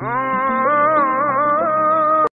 Mm.